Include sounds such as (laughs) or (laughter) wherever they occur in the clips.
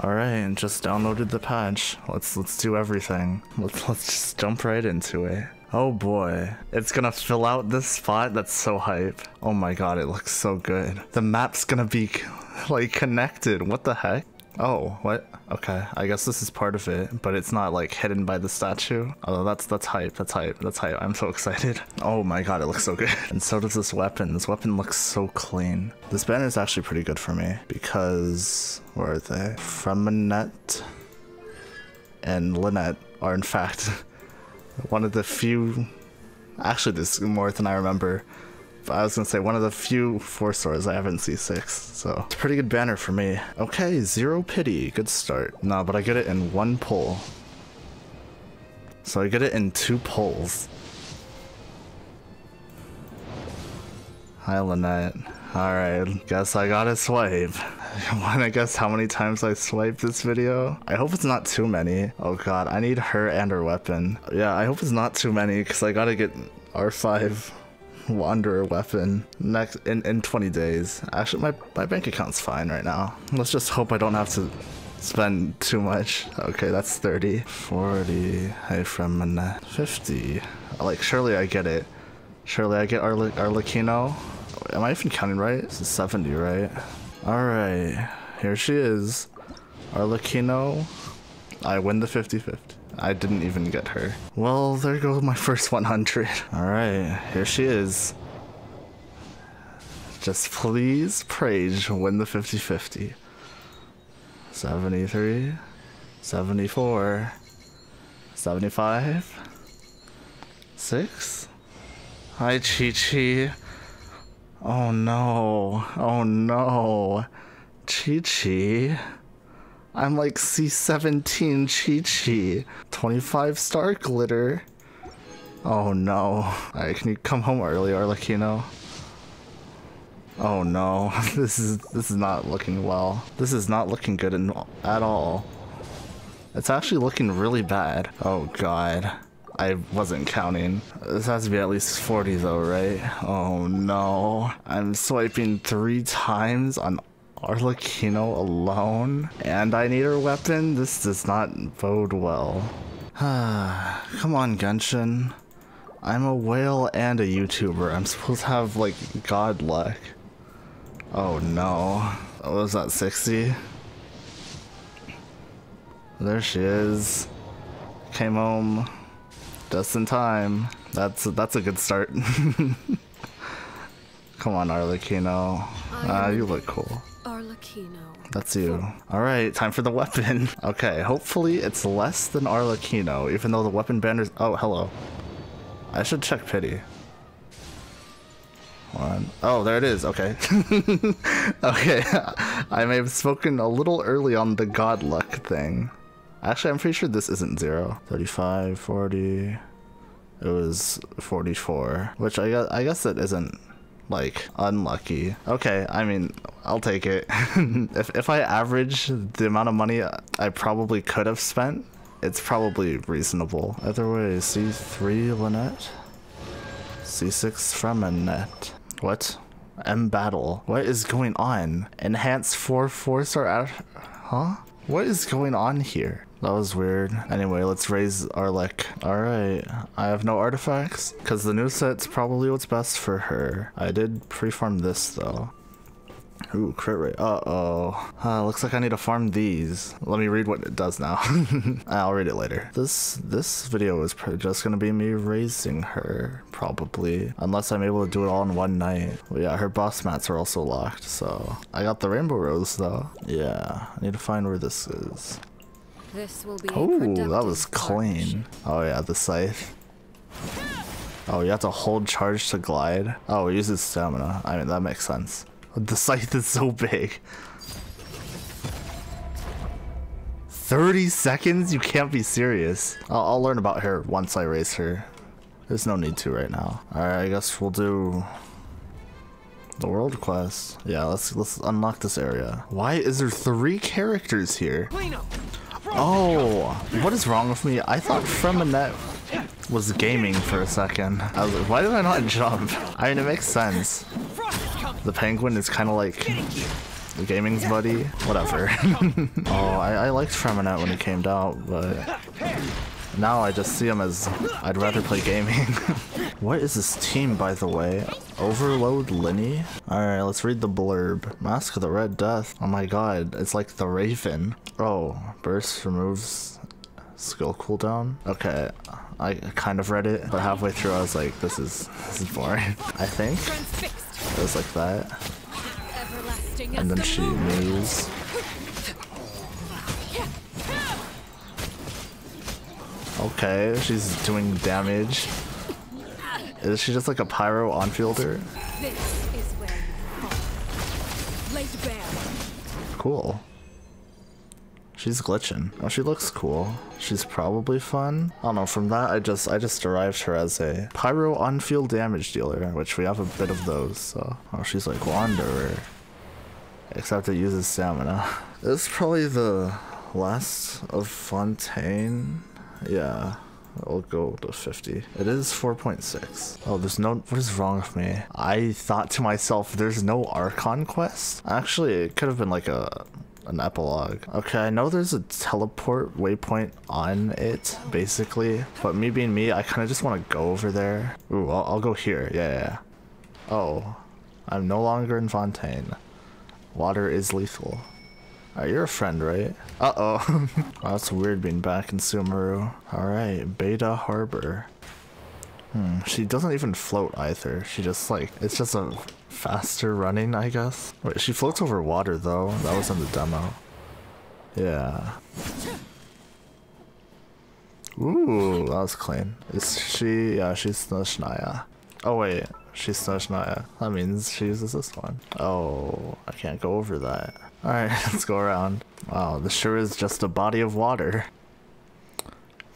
All right, and just downloaded the patch. Let's let's do everything. Let's let's just jump right into it. Oh boy, it's gonna fill out this spot. That's so hype. Oh my god, it looks so good. The map's gonna be like connected. What the heck? Oh, what? Okay, I guess this is part of it, but it's not like hidden by the statue. Oh, that's that's hype. That's hype. That's hype. I'm so (laughs) excited. Oh my god, it looks so good. (laughs) And so does this weapon. This weapon looks so clean. This banner is actually pretty good for me because where are they? Freminet and Lynette are in fact (laughs) one of the few. Actually, this is more than I remember I was gonna say one of the few four stars I have in C6, so it's a pretty good banner for me. Okay, zero pity, good start. No, but I get it in one pull. So I get it in two pulls. Hi. Alright, guess I gotta swipe. (laughs) Wanna guess how many times I swipe this video? I hope it's not too many. Oh god, I need her and her weapon. Yeah, I hope it's not too many, because I gotta get R5 (laughs) Wanderer weapon next in, in 20 days. Actually, my, my bank account's fine right now. Let's just hope I don't have to spend too much. Okay, that's 30. 40, hey from 50. Like, surely I get it. Surely I get Arle Arlecchino. Am I even counting right? This is 70, right? Alright, here she is. Arlecchino. I win the 50-50. I didn't even get her. Well, there goes my first 100. Alright, here she is. Just please Prage win the 50-50. 73, 74, 75, 6. Hi, Qiqi. Oh no, oh no. Qiqi. I'm like C17 Qiqi. 25 star glitter. Oh no. Alright, can you come home early, Arlecchino? Oh no. (laughs) This is this is not looking well. This is not looking good in, at all. It's actually looking really bad. Oh god. I wasn't counting. This has to be at least 40 though, right? Oh no. I'm swiping three times on Arlecchino alone, and I need her weapon? This does not bode well. (sighs) Come on, Genshin. I'm a whale and a YouTuber. I'm supposed to have, like, god luck. Oh no. What was that, 60? There she is. Came home just in time. That's that's a good start. (laughs) Come on, Arlecchino. Ah, you look cool. Arlecchino. That's you. Alright, time for the weapon. (laughs) Okay, hopefully it's less than Arlecchino, even though the weapon banner's- Oh, hello. I should check pity. One. Oh, there it is. Okay. (laughs) okay. (laughs) I may have spoken a little early on the god luck thing. Actually, I'm pretty sure this isn't zero. 35, 40. It was 44, which I guess I guess it isn't like unlucky. Okay, I mean, I'll take it. (laughs) if if I average the amount of money I probably could have spent, it's probably reasonable. Either way, C3 Lynette, C6 Freminet. What? M battle. What is going on? Enhance 4 force or... Huh? What is going on here? That was weird. Anyway, let's raise Arlek. Alright, I have no artifacts, because the new set's probably what's best for her. I did pre-farm this, though. Ooh, crit rate. Uh-oh. Uh, looks like I need to farm these. Let me read what it does now. (laughs) I'll read it later. This this video is just gonna be me raising her, probably. Unless I'm able to do it all in one night. But yeah, her boss mats are also locked, so... I got the rainbow rose, though. Yeah, I need to find where this is. This will be Oh, that was clean. Oh yeah, the scythe. Oh, you have to hold charge to glide. Oh, it uses stamina. I mean, that makes sense. The scythe is so big. 30 seconds? You can't be serious. I'll, I'll learn about her once I race her. There's no need to right now. Alright, I guess we'll do the world quest. Yeah, let's let's unlock this area. Why is there three characters here? Oh, what is wrong with me? I thought Freminet was gaming for a second. I was like, why did I not jump? I mean, it makes sense. The penguin is kind of like the gaming's buddy. Whatever. (laughs) oh, I, I liked Freminet when he came out, but now I just see him as I'd rather play gaming. (laughs) what is this team, by the way? Overload Lyney? Alright, let's read the blurb. Mask of the Red Death. Oh my god, it's like the Raven. Oh, burst removes skill cooldown. Okay, I kind of read it, but halfway through I was like, this is this is boring. (laughs) I think it was like that. And then she moves. Okay, she's doing damage. Is she just like a pyro on fielder? Cool. She's glitching. Oh, she looks cool. She's probably fun. I don't know, from that I just I just derived her as a pyro on-field damage dealer, which we have a bit of those, so oh she's like Wanderer. Except it uses stamina. This is probably the last of Fontaine. Yeah. I'll go to 50. It is 4.6. Oh, there's no... What is wrong with me? I thought to myself, there's no Archon quest? Actually, it could have been like a an epilogue. Okay, I know there's a teleport waypoint on it, basically. But me being me, I kind of just want to go over there. Ooh, I'll, I'll go here. Yeah, yeah. Oh, I'm no longer in Fontaine. Water is lethal. Alright, you're a friend, right? Uh-oh. (laughs) wow, that's weird being back in Sumeru. Alright, Beta Harbor. Hmm, she doesn't even float either. She just like, it's just a faster running, I guess. Wait, she floats over water though. That was in the demo. Yeah. Ooh, that was clean. Is she, yeah, she's Snezhnaya. Oh wait, she's Snezhnaya. That means she uses this one. Oh, I can't go over that. Alright, (laughs) let's go around. Wow, this sure is just a body of water.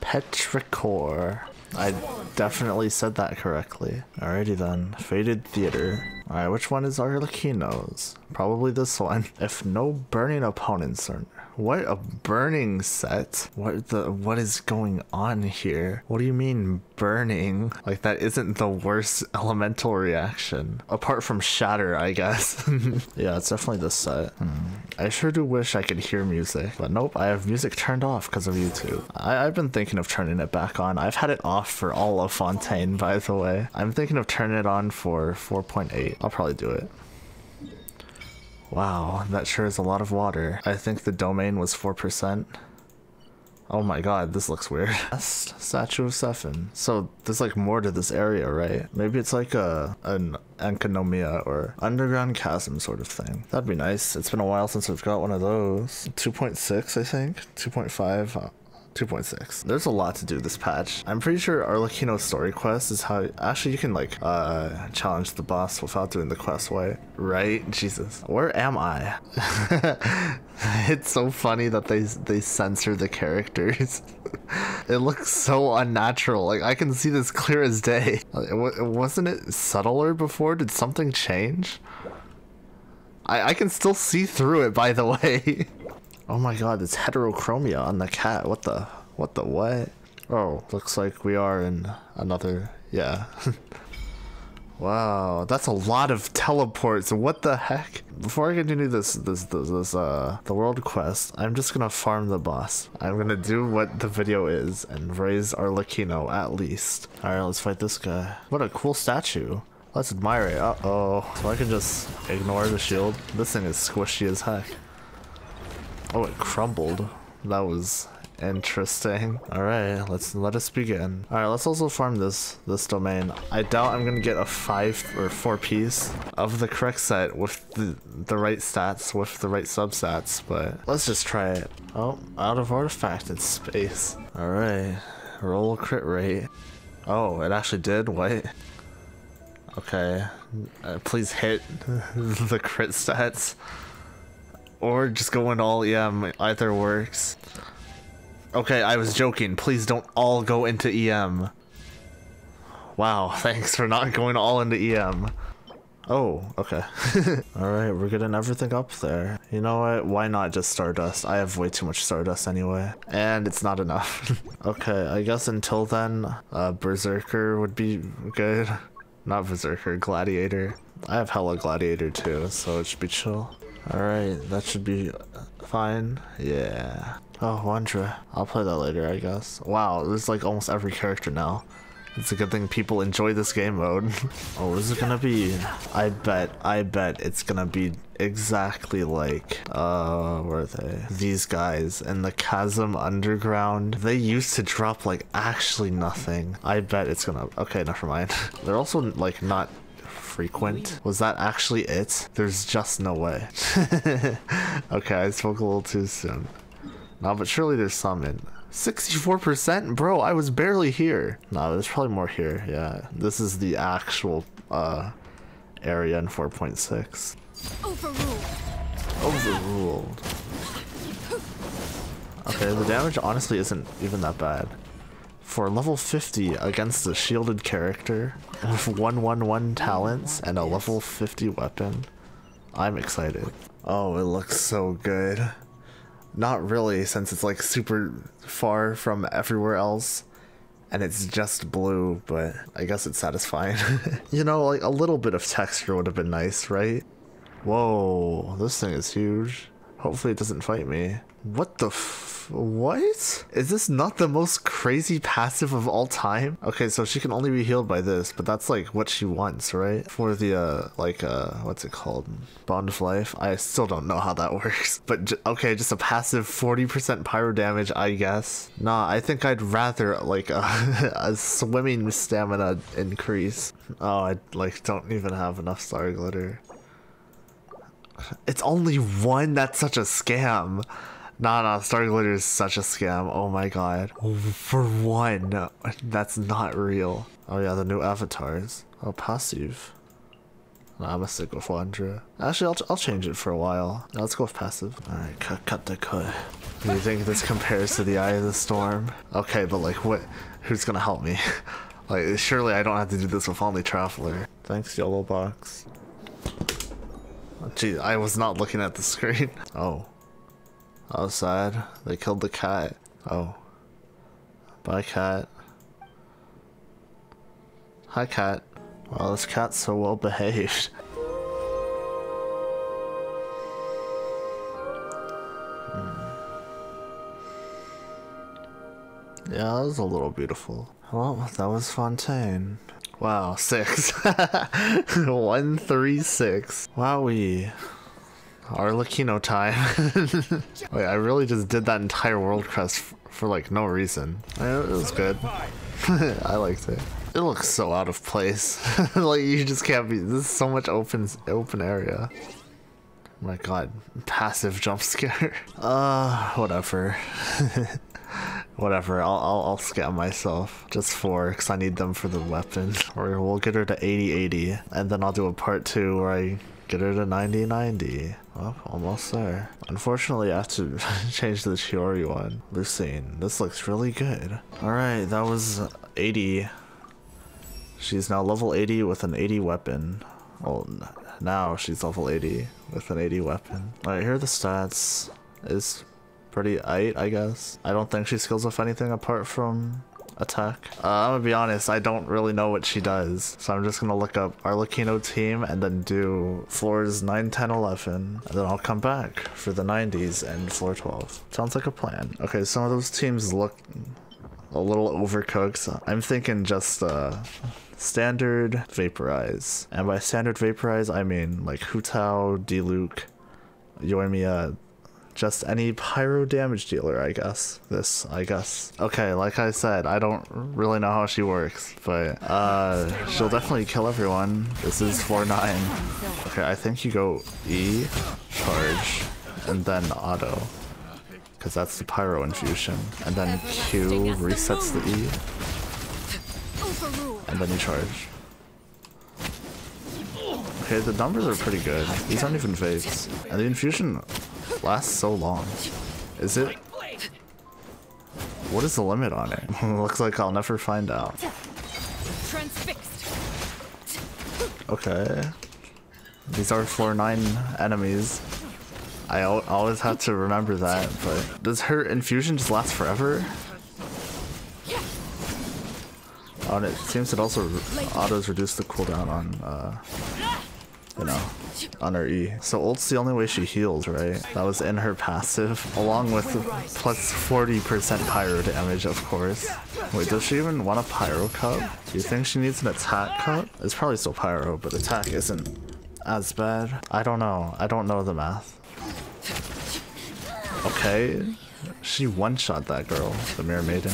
Petrichor. I definitely said that correctly. Alrighty then. Faded Theater. Alright, which one is Arlecchino's? Probably this one. If no burning opponents are what a burning set. What the what is going on here? What do you mean burning? Like that isn't the worst elemental reaction. Apart from shatter, I guess. (laughs) yeah, it's definitely this set. Hmm. I sure do wish I could hear music. But nope, I have music turned off because of YouTube. I I've been thinking of turning it back on. I've had it off for all of Fontaine, by the way. I'm thinking of turning it on for 4.8. I'll probably do it. Wow, that sure is a lot of water. I think the domain was 4%. Oh my god, this looks weird. (laughs) Statue of Sephin. So there's like more to this area, right? Maybe it's like a an Enkanomiya or underground chasm sort of thing. That'd be nice. It's been a while since we've got one of those. 2.6, I think. 2.5. 2.6. There's a lot to do this patch. I'm pretty sure Arlecchino story quest is how actually you can like uh challenge the boss without doing the quest way, right? Jesus. Where am I? (laughs) it's so funny that they they censor the characters. (laughs) it looks so unnatural. Like I can see this clear as day. Wasn't it subtler before? Did something change? I I can still see through it by the way. (laughs) Oh my god, it's heterochromia on the cat. What the, what the what? Oh, looks like we are in another, yeah. (laughs) wow, that's a lot of teleports. What the heck? Before I continue this, this, this, this, uh, the world quest, I'm just gonna farm the boss. I'm gonna do what the video is and raise Arlecchino at least. Alright, let's fight this guy. What a cool statue. Let's admire it. Uh-oh. So I can just ignore the shield. This thing is squishy as heck. Oh, it crumbled. That was interesting. Alright, let's let us begin. Alright, let's also farm this this domain. I doubt I'm gonna get a five or four piece of the correct set with the, the right stats, with the right substats, but let's just try it. Oh, out of artifact in space. Alright, roll crit rate. Oh, it actually did? What? Okay, uh, please hit (laughs) the crit stats or just going all EM. Either works. Okay, I was joking. Please don't all go into EM. Wow, (laughs) thanks for not going all into EM. Oh, okay. (laughs) Alright, we're getting everything up there. You know what? Why not just Stardust? I have way too much Stardust anyway. And it's not enough. (laughs) okay, I guess until then, uh, Berserker would be good. Not Berserker, Gladiator. I have hella Gladiator too, so it should be chill. Alright, that should be fine. Yeah. Oh, Wanderer. I'll play that later, I guess. Wow, there's like almost every character now. It's a good thing people enjoy this game mode. (laughs) oh, is it gonna be? I bet, I bet it's gonna be exactly like, uh, where are they? These guys in the Chasm Underground. They used to drop like actually nothing. I bet it's gonna, okay, never mind. (laughs) They're also like not frequent. Was that actually it? There's just no way. (laughs) okay, I spoke a little too soon. No, but surely there's some in. 64%? Bro, I was barely here. No, there's probably more here. Yeah, this is the actual uh, area in 4.6. Overruled. Overruled. Okay, the damage honestly isn't even that bad. For level 50 against a shielded character with 111 talents and a level 50 weapon, I'm excited. Oh, it looks so good. Not really, since it's like super far from everywhere else. And it's just blue, but I guess it's satisfying. (laughs) you know, like a little bit of texture would have been nice, right? Whoa, this thing is huge. Hopefully it doesn't fight me. What the what? Is this not the most crazy passive of all time? Okay, so she can only be healed by this, but that's like what she wants, right? For the, uh, like, uh, what's it called? Bond of Life? I still don't know how that (laughs) works. But, okay, just a passive 40% pyro damage, I guess. Nah, I think I'd rather, like, (laughs) a, a swimming stamina increase. Oh, I, like, don't even have enough star glitter. It's only one? That's such a scam. Nah, nah, Star Glitter is such a scam. Oh my god. For one, that's not real. Oh yeah, the new avatars. Oh, passive. I'm gonna stick with Wanderer. Actually, I'll, I'll change it for a while. Let's go with passive. Alright, cut, cut the cut. Do you think this compares to the Eye of the Storm? Okay, but like, what? Who's gonna help me? (laughs) like, surely I don't have to do this with only Traveler. Thanks, Yellow Box. Gee, I was not looking at the screen. (laughs) Oh. Outside, they killed the cat. Oh. Bye, cat. Hi, cat. Wow, this cat's so well behaved. (laughs) Hmm. Yeah, that was a little beautiful. Well, that was Fontaine. Wow, six. (laughs) One, three, six. Wowee. Arlecchino time. (laughs) Wait, I really just did that entire world crest for like no reason. It was good. (laughs) I liked it. It looks so out of place. (laughs) like you just can't be. This is so much open open area. Oh my god, passive jump scare. Uh, whatever. whatever. I'll I'll I'll scam myself just for because I need them for the weapon. Or we'll get her to 80-80, and then I'll do a part two where I Get her to 90-90. Well, almost there. Unfortunately, I have to (laughs) change the Chiori one. Lucine, this looks really good. Alright, that was 80. She's now level 80 with an 80 weapon. Well, now she's level 80 with an 80 weapon. Alright, here are the stats. Is pretty aight, I guess. I don't think she skills off anything apart from attack. Uh, I'm gonna be honest, I don't really know what she does. So I'm just gonna look up Arlecchino team and then do floors 9, 10, 11. And then I'll come back for the 90s and floor 12. Sounds like a plan. Okay, some of those teams look a little overcooked. I'm thinking just uh, standard vaporize. And by standard vaporize, I mean like Hu Tao, Diluc, Yoimiya, just any pyro damage dealer, I guess. This, I guess. Okay, like I said, I don't really know how she works, but uh, she'll definitely kill everyone. This is 4-9. Okay, I think you go E, charge, and then auto. Because that's the pyro infusion. And then Q resets the E. And then you charge. Okay, the numbers are pretty good. These aren't even vapes. And the infusion lasts so long? Is it? What is the limit on it? (laughs) Looks like I'll never find out. Okay. These are floor 9 enemies. I always have to remember that, but does her infusion just last forever? Oh, and it seems it also autos reduce the cooldown on, uh, you know, on her E. So ult's the only way she heals, right? That was in her passive, along with plus 40% pyro damage, of course. Wait, does she even want a pyro cup? Do you think she needs an attack cup? It's probably still pyro, but attack isn't as bad. I don't know. I don't know the math. Okay. She one-shot that girl, the Mirror Maiden.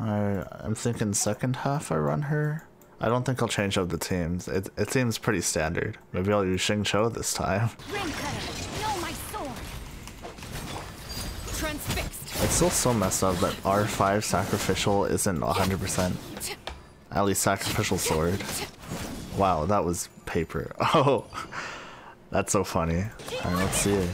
Alright, I'm thinking second half I run her. I don't think I'll change up the teams. It, it seems pretty standard. Maybe I'll use Xingqiu this time. (laughs) Ring cutter, know my sword. Transfixed. It's still so messed up that R5 sacrificial isn't 100%. At least sacrificial sword. Wow, that was paper. (laughs) Oh, that's so funny. Alright, let's see it.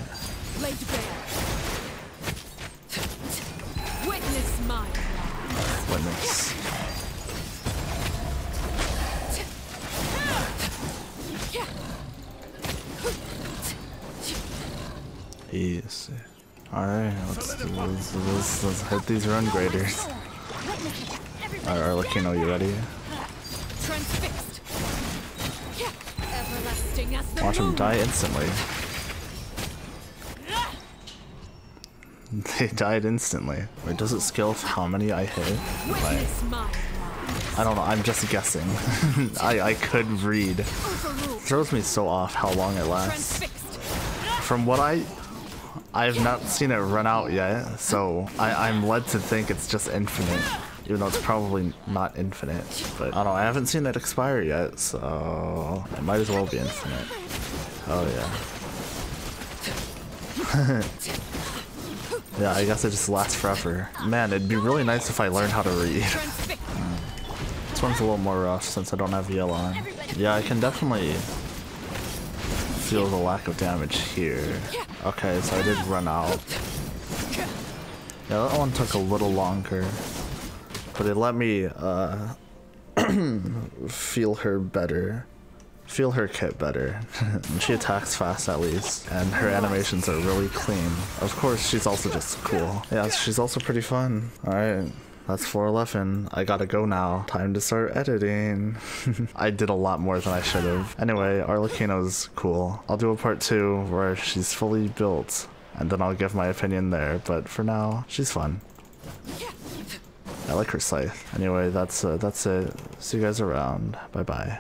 Easy. Alright, let's, this. let's, let's hit these Ruin Graders. Alright, Arlecchino, you ready? Watch him die instantly. (laughs) They died instantly. Wait, does it scale how many I hit? I don't know, I'm just guessing. (laughs) I, I could read. Overruled. throws me so off how long it lasts. From what I... I've not seen it run out yet, so I, I'm led to think it's just infinite. Even though it's probably not infinite. But I don't know, I haven't seen it expire yet, so... It might as well be infinite. Oh yeah. (laughs) yeah, I guess it just lasts forever. Man, it'd be really nice if I learned how to read. This one's a little more rough since I don't have yellow on. Yeah, I can definitely feel the lack of damage here. Okay, so I did run out. Yeah, that one took a little longer. But it let me uh, (clears throat) feel her better. Feel her kit better. (laughs) she attacks fast at least. And her animations are really clean. Of course, she's also just cool. Yeah, she's also pretty fun. Alright. That's 411. I gotta go now. Time to start editing. (laughs) I did a lot more than I should have. Anyway, Arlecchino's cool. I'll do a part two where she's fully built. And then I'll give my opinion there. But for now, she's fun. I like her scythe. Anyway, that's uh, that's it. See you guys around. Bye bye.